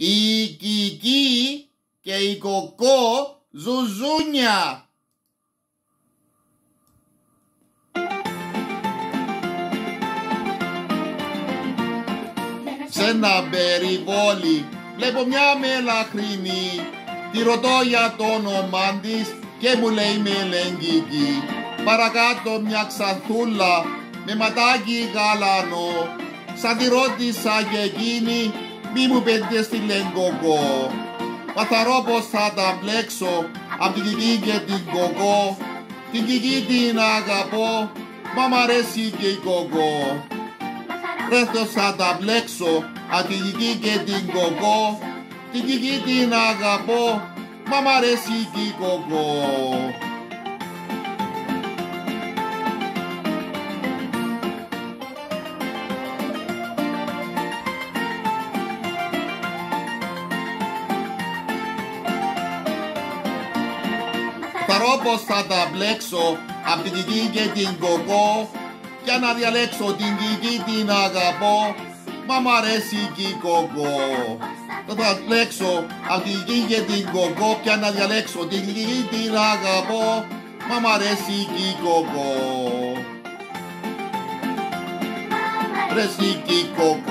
η Κική και η Κοκό ζουζούνια. Σε ένα περιβόλι βλέπω μια μελαχρινή. Τη ρωτώ για το όνομά της και μου λέει μελεγγική Παρακάτω μια ξανθούλα με ματάκι γαλανό. Σαν τη ρώτησα και εκείνη μη μου πέντε στη λεγκοκό Παθαρώ πως θα τα μπλέξω απ' την Κική και την Κοκό Την Κική την αγαπώ μα μ' αρέσει και η Κοκό Ρέθω θα τα μπλέξω απ' την Κική και την Κοκό Την Κική την αγαπώ μα μ' αρέσει και η Κοκό Θαρώ πως θα τα μπλέξω απ' την Κική και την Κοκό για να διαλέξω την Κική την αγαπώ. Μα μ' αρέσει και η Κοκό θα τα μπλέξω απ' την Κική και την Κοκό για να διαλέξω την Κική την αγαπώ. Μα μ' αρέσει και η Κοκό Αρέσει και η Κοκό